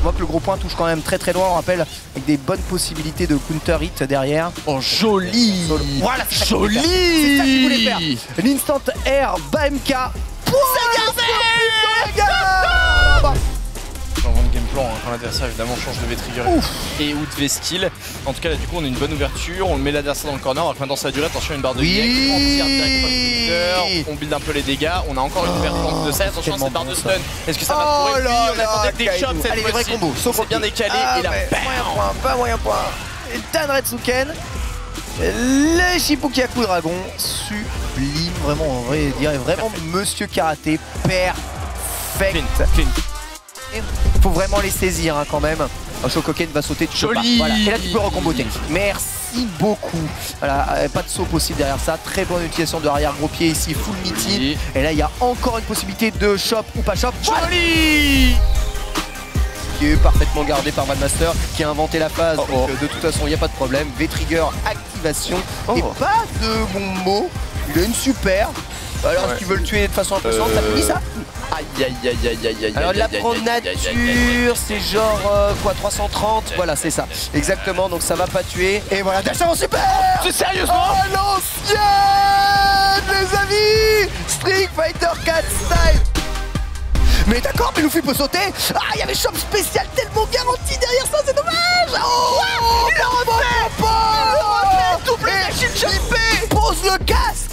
On voit que le gros point touche quand même très très loin, on rappelle, avec des bonnes possibilités de counter hit derrière. Oh, joli Voilà, c'est ça qu'il voulait faire. C'est ça qu'il voulait faire. Joli L'instant air, BMK. Changement quand l'adversaire évidemment change de V-Trigger et ou de V-Skill. En tout cas là du coup on a une bonne ouverture, on le met l'adversaire dans le corner, alors que maintenant ça va durer, attention une barre de Oui. On tire counter, on build un peu les dégâts, on a encore une ouverture de ça, attention tellement cette barre de stun, est-ce que ça va Oh Oui, on attendait des chops cette Allez, combos, sauf C'est bien décalé Ah, et là bam moyen point, pas moyen point. Dan Retsuken. Le coup dragon. Sublime, vraiment, on vrai dire, vraiment Monsieur Karaté. Perfect. Clean. Faut vraiment les saisir hein, quand même. Un Shokoken va sauter, tu peux pas. Voilà. Et là tu peux recomboter. Merci beaucoup. Voilà, euh, pas de saut possible derrière ça. Très bonne utilisation de arrière gros pied ici, full. Oui. Et là il y a encore une possibilité de shop ou pas. Voilà. Joli qui est parfaitement gardé par Master qui a inventé la phase. Oh, oh. euh, de toute façon, il n'y a pas de problème. V-Trigger, activation. Oh. Et pas de bon mot. Il a une super. Alors, si tu veux le tuer de façon euh, impressionnante, ça punit ça. Aïe aïe aïe aïe aïe aïe Alors, de la pronature, c'est genre euh, quoi, 330 Voilà, c'est ça. Exactement, donc ça va pas tuer. Et voilà, dash en super C'est sérieusement Oh l'ancienne, les amis Street Fighter 4 style. Mais d'accord, mais Luffy peut sauter. Ah, il y avait Chop spécial tellement garanti derrière ça, c'est dommage. Oh, il a refait. Double Pose le casque.